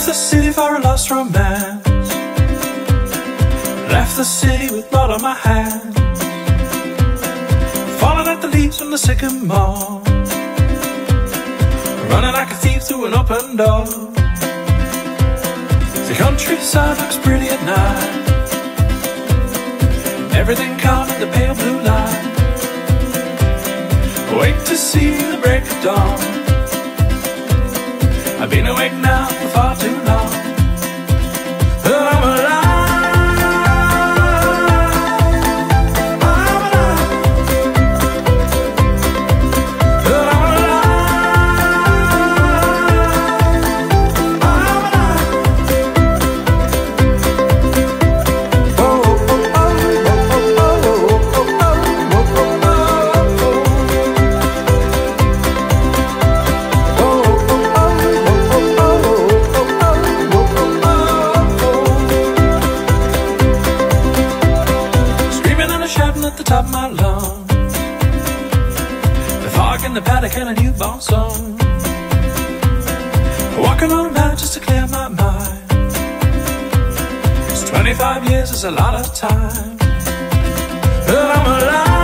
Left the city for a lost romance. Left the city with blood on my hands. Falling like the leaves from the sycamore. Running like a thief through an open door. The countryside looks pretty at night. Everything calm in the pale blue light. Wait to see the break of dawn. I've been awake now far too in the paddock and a newborn song. Walking on a mountain just to clear my mind. 'Cause 25 years is a lot of time. But I'm alive.